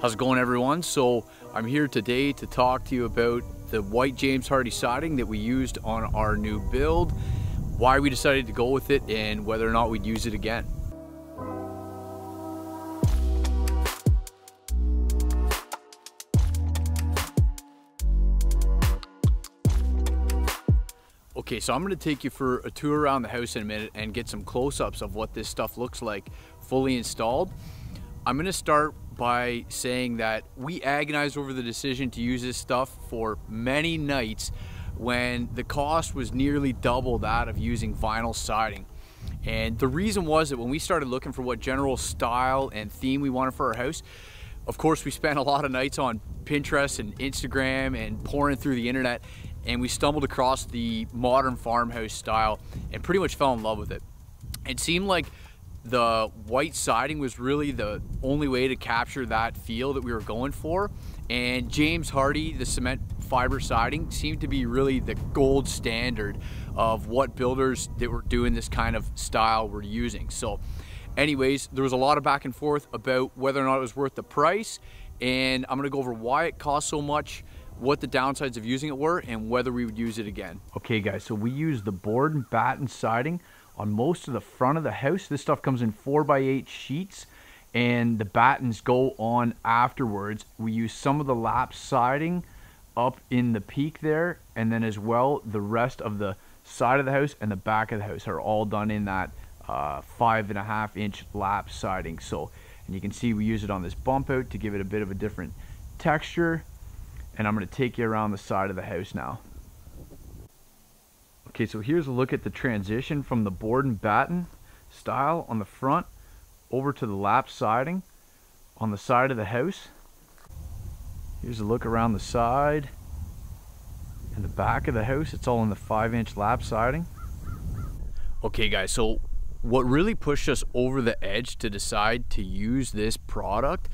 How's it going everyone? So I'm here today to talk to you about the white James Hardie siding that we used on our new build, why we decided to go with it, and whether or not we'd use it again. Okay, so I'm gonna take you for a tour around the house in a minute and get some close-ups of what this stuff looks like fully installed. I'm gonna start by saying that we agonized over the decision to use this stuff for many nights when the cost was nearly double that of using vinyl siding. And the reason was that when we started looking for what general style and theme we wanted for our house, of course we spent a lot of nights on Pinterest and Instagram and pouring through the internet and we stumbled across the modern farmhouse style and pretty much fell in love with it. It seemed like the white siding was really the only way to capture that feel that we were going for. And James Hardie, the cement fiber siding, seemed to be really the gold standard of what builders that were doing this kind of style were using. So anyways, there was a lot of back and forth about whether or not it was worth the price. And I'm gonna go over why it cost so much, what the downsides of using it were, and whether we would use it again. Okay guys, so we used the board and batten siding on most of the front of the house. This stuff comes in 4 by 8 sheets and the battens go on afterwards. We use some of the lap siding up in the peak there and then as well the rest of the side of the house and the back of the house are all done in that uh, five and a half inch lap siding. So, and you can see we use it on this bump out to give it a bit of a different texture. And I'm going to take you around the side of the house now. Okay, so here's a look at the transition from the board and batten style on the front over to the lap siding on the side of the house. Here's a look around the side and the back of the house. It's all in the five inch lap siding. Okay guys, so what really pushed us over the edge to decide to use this product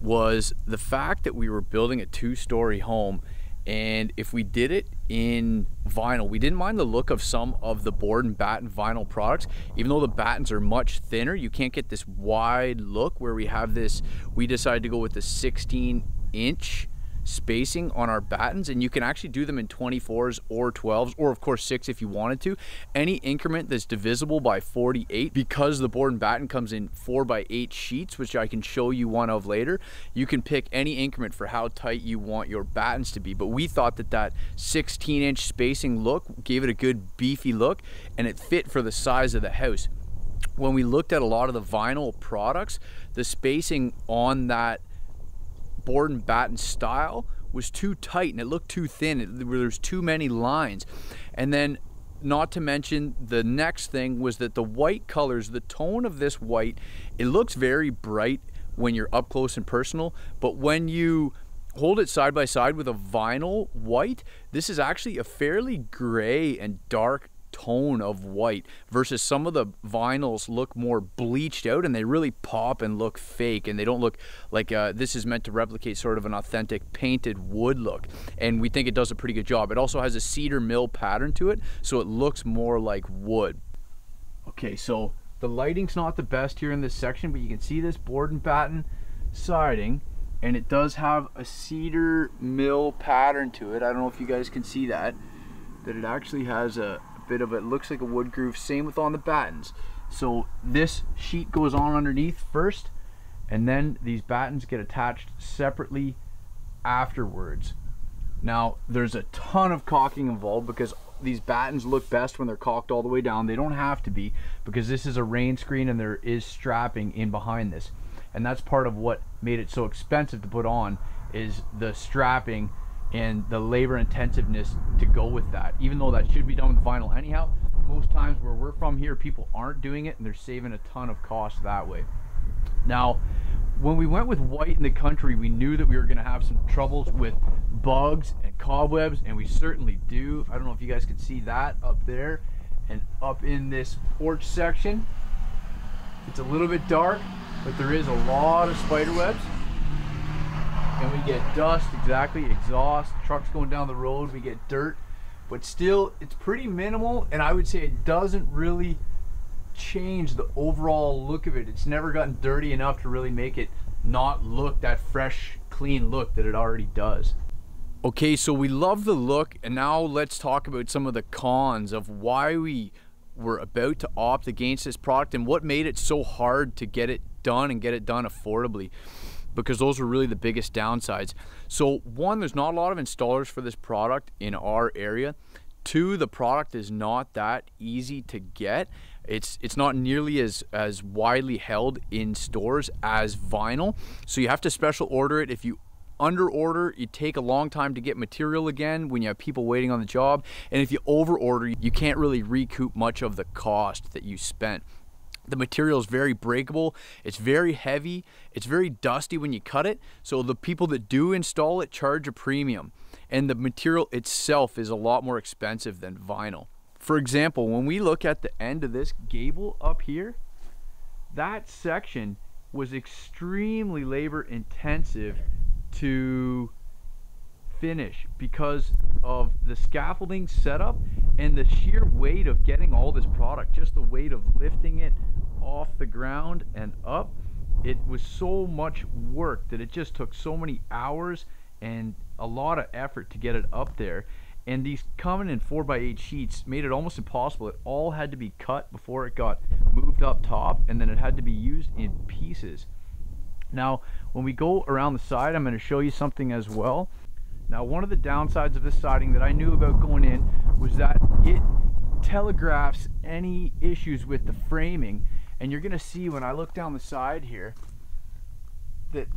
was the fact that we were building a two story home and if we did it in vinyl. We didn't mind the look of some of the board and batten vinyl products. Even though the battens are much thinner you can't get this wide look where we have this we decided to go with the 16 inch spacing on our battens and you can actually do them in 24s or 12s or of course 6 if you wanted to. Any increment that's divisible by 48 because the board and batten comes in 4 by 8 sheets which I can show you one of later you can pick any increment for how tight you want your battens to be. But we thought that that 16 inch spacing look gave it a good beefy look and it fit for the size of the house. When we looked at a lot of the vinyl products the spacing on that board and batten style was too tight and it looked too thin. It, there's too many lines. And then not to mention the next thing was that the white colors, the tone of this white, it looks very bright when you're up close and personal, but when you hold it side by side with a vinyl white, this is actually a fairly gray and dark tone of white versus some of the vinyls look more bleached out and they really pop and look fake and they don't look like uh, this is meant to replicate sort of an authentic painted wood look. And we think it does a pretty good job. It also has a cedar mill pattern to it so it looks more like wood. Okay so the lighting's not the best here in this section but you can see this board and batten siding and it does have a cedar mill pattern to it. I don't know if you guys can see that that it actually has a bit of it. Looks like a wood groove. Same with on the battens. So this sheet goes on underneath first and then these battens get attached separately afterwards. Now there's a ton of caulking involved because these battens look best when they're caulked all the way down. They don't have to be because this is a rain screen and there is strapping in behind this. And that's part of what made it so expensive to put on is the strapping and the labor intensiveness to go with that. Even though that should be done with vinyl anyhow, most times where we're from here, people aren't doing it and they're saving a ton of cost that way. Now, when we went with white in the country, we knew that we were gonna have some troubles with bugs and cobwebs, and we certainly do. I don't know if you guys can see that up there and up in this porch section. It's a little bit dark, but there is a lot of spider webs and we get dust, exactly, exhaust, trucks going down the road, we get dirt, but still it's pretty minimal and I would say it doesn't really change the overall look of it. It's never gotten dirty enough to really make it not look that fresh, clean look that it already does. Okay, so we love the look, and now let's talk about some of the cons of why we were about to opt against this product and what made it so hard to get it done and get it done affordably because those were really the biggest downsides. So one, there's not a lot of installers for this product in our area. Two, the product is not that easy to get. It's it's not nearly as as widely held in stores as vinyl. So you have to special order it if you under order, you take a long time to get material again when you have people waiting on the job. And if you over order, you can't really recoup much of the cost that you spent. The material is very breakable, it's very heavy, it's very dusty when you cut it. So the people that do install it charge a premium. And the material itself is a lot more expensive than vinyl. For example, when we look at the end of this gable up here, that section was extremely labor intensive to finish because of the scaffolding setup and the sheer weight of getting all this product just the weight of lifting it off the ground and up it was so much work that it just took so many hours and a lot of effort to get it up there and these coming in 4x8 sheets made it almost impossible it all had to be cut before it got moved up top and then it had to be used in pieces now, when we go around the side, I'm going to show you something as well. Now, one of the downsides of this siding that I knew about going in was that it telegraphs any issues with the framing. And you're going to see when I look down the side here that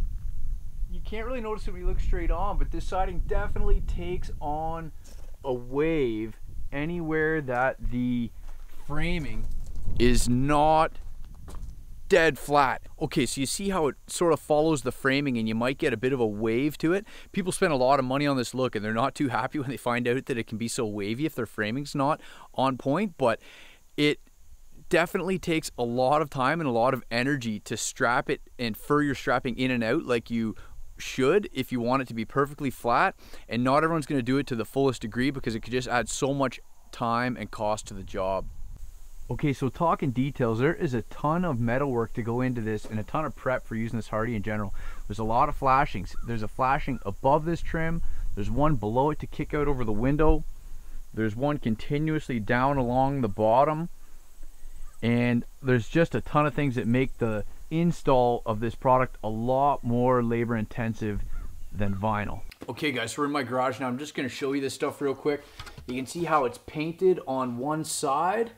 you can't really notice it when you look straight on, but this siding definitely takes on a wave anywhere that the framing is not dead flat. Okay, so you see how it sort of follows the framing and you might get a bit of a wave to it. People spend a lot of money on this look and they're not too happy when they find out that it can be so wavy if their framing's not on point, but it definitely takes a lot of time and a lot of energy to strap it and fur your strapping in and out like you should if you want it to be perfectly flat and not everyone's going to do it to the fullest degree because it could just add so much time and cost to the job. Okay, so talking details, there is a ton of metal work to go into this and a ton of prep for using this Hardie in general. There's a lot of flashings. There's a flashing above this trim. There's one below it to kick out over the window. There's one continuously down along the bottom. And there's just a ton of things that make the install of this product a lot more labor intensive than vinyl. Okay guys, so we're in my garage now. I'm just gonna show you this stuff real quick. You can see how it's painted on one side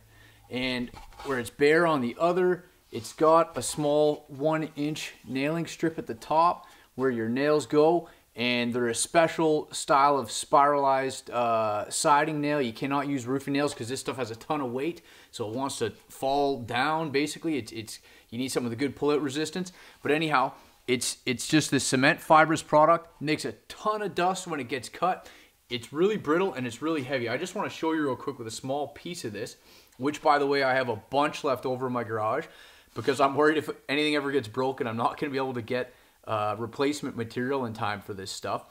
and where it's bare on the other it's got a small one inch nailing strip at the top where your nails go and they're a special style of spiralized uh, siding nail. You cannot use roofing nails because this stuff has a ton of weight, so it wants to fall down. Basically, it's it's you need something with a good pull-out resistance. But anyhow, it's it's just this cement fibrous product. makes a ton of dust when it gets cut. It's really brittle and it's really heavy. I just want to show you real quick with a small piece of this which by the way, I have a bunch left over in my garage because I'm worried if anything ever gets broken, I'm not going to be able to get uh, replacement material in time for this stuff.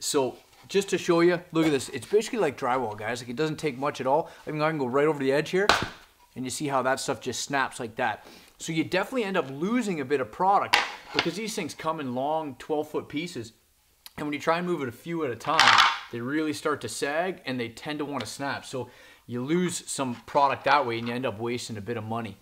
So just to show you, look at this. It's basically like drywall, guys. Like it doesn't take much at all. I mean, I can go right over the edge here and you see how that stuff just snaps like that. So you definitely end up losing a bit of product because these things come in long 12 foot pieces. And when you try and move it a few at a time, they really start to sag and they tend to want to snap. So you lose some product that way and you end up wasting a bit of money.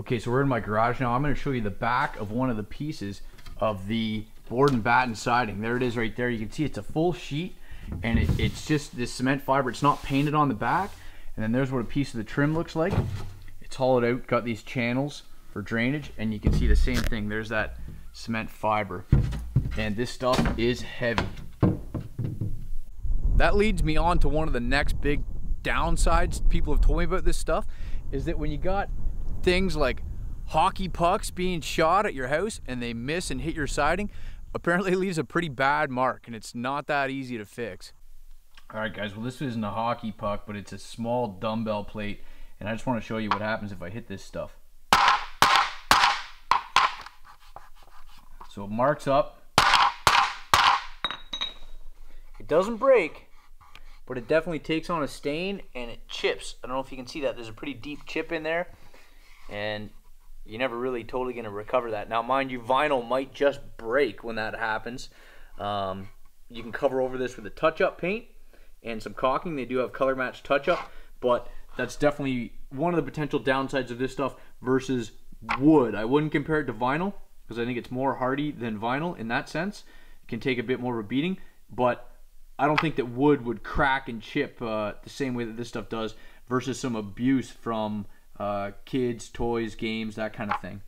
Okay, so we're in my garage now. I'm going to show you the back of one of the pieces of the board and batten siding. There it is right there. You can see it's a full sheet and it, it's just this cement fiber. It's not painted on the back. And then there's what a piece of the trim looks like. It's hollowed out, got these channels for drainage, and you can see the same thing. There's that cement fiber. And this stuff is heavy. That leads me on to one of the next big downsides people have told me about this stuff is that when you got things like hockey pucks being shot at your house and they miss and hit your siding, apparently leaves a pretty bad mark and it's not that easy to fix. All right guys, well this isn't a hockey puck, but it's a small dumbbell plate and I just want to show you what happens if I hit this stuff. So it marks up. It doesn't break, but it definitely takes on a stain and it chips. I don't know if you can see that. There's a pretty deep chip in there. And you're never really totally going to recover that. Now, mind you, vinyl might just break when that happens. Um, you can cover over this with a touch-up paint and some caulking. They do have color match touch-up, but that's definitely one of the potential downsides of this stuff versus wood. I wouldn't compare it to vinyl because I think it's more hardy than vinyl in that sense. It can take a bit more of a beating, but I don't think that wood would crack and chip uh, the same way that this stuff does versus some abuse from uh, kids, toys, games, that kind of thing.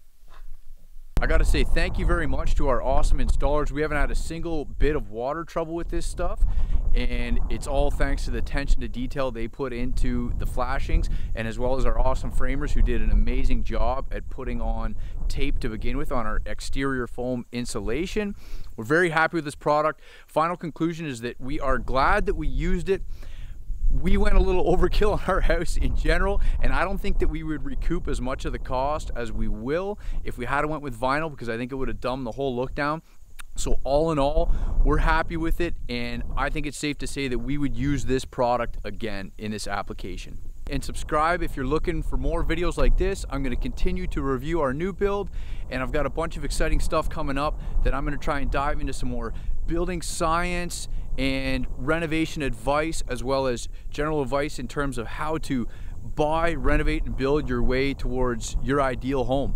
I got to say thank you very much to our awesome installers. We haven't had a single bit of water trouble with this stuff and it's all thanks to the attention to detail they put into the flashings and as well as our awesome framers who did an amazing job at putting on tape to begin with on our exterior foam insulation. We're very happy with this product. Final conclusion is that we are glad that we used it we went a little overkill on our house in general and I don't think that we would recoup as much of the cost as we will if we had went with vinyl because I think it would have dumbed the whole look down so all in all we're happy with it and I think it's safe to say that we would use this product again in this application and subscribe if you're looking for more videos like this. I'm going to continue to review our new build and I've got a bunch of exciting stuff coming up that I'm going to try and dive into some more building science and renovation advice as well as general advice in terms of how to buy, renovate, and build your way towards your ideal home.